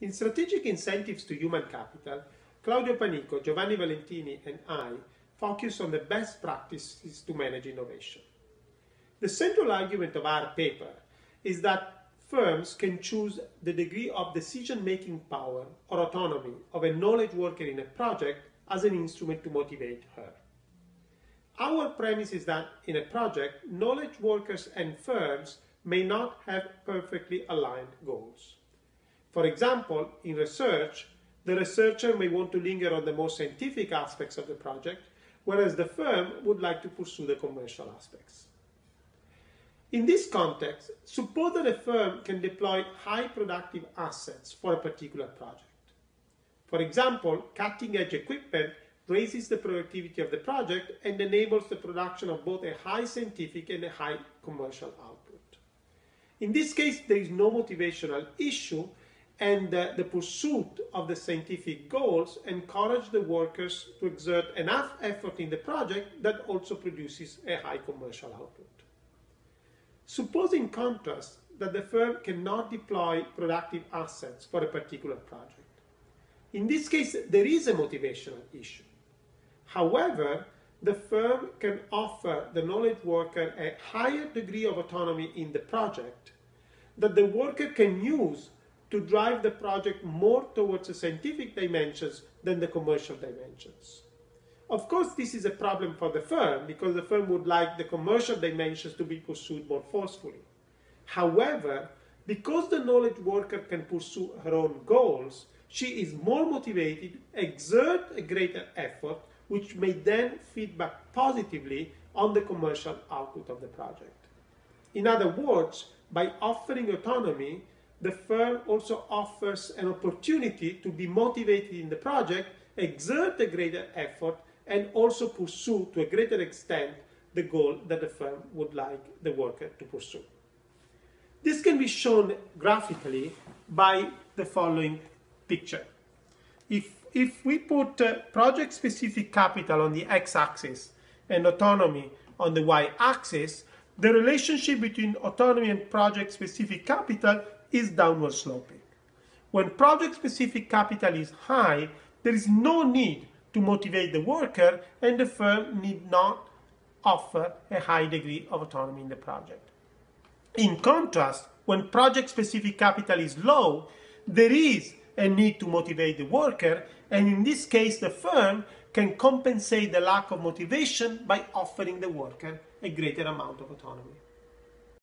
In Strategic Incentives to Human Capital, Claudio Panico, Giovanni Valentini, and I focus on the best practices to manage innovation. The central argument of our paper is that firms can choose the degree of decision-making power or autonomy of a knowledge worker in a project as an instrument to motivate her. Our premise is that in a project, knowledge workers and firms may not have perfectly aligned goals. For example, in research, the researcher may want to linger on the more scientific aspects of the project, whereas the firm would like to pursue the commercial aspects. In this context, suppose that a firm can deploy high productive assets for a particular project. For example, cutting edge equipment raises the productivity of the project and enables the production of both a high scientific and a high commercial output. In this case, there is no motivational issue and uh, the pursuit of the scientific goals encourage the workers to exert enough effort in the project that also produces a high commercial output. Suppose in contrast that the firm cannot deploy productive assets for a particular project. In this case, there is a motivational issue. However, the firm can offer the knowledge worker a higher degree of autonomy in the project that the worker can use to drive the project more towards the scientific dimensions than the commercial dimensions. Of course, this is a problem for the firm because the firm would like the commercial dimensions to be pursued more forcefully. However, because the knowledge worker can pursue her own goals, she is more motivated, exert a greater effort, which may then feed back positively on the commercial output of the project. In other words, by offering autonomy, the firm also offers an opportunity to be motivated in the project, exert a greater effort, and also pursue to a greater extent the goal that the firm would like the worker to pursue. This can be shown graphically by the following picture. If, if we put uh, project-specific capital on the x-axis and autonomy on the y-axis, the relationship between autonomy and project-specific capital is downward sloping. When project-specific capital is high, there is no need to motivate the worker and the firm need not offer a high degree of autonomy in the project. In contrast, when project-specific capital is low, there is a need to motivate the worker, and in this case, the firm can compensate the lack of motivation by offering the worker a greater amount of autonomy.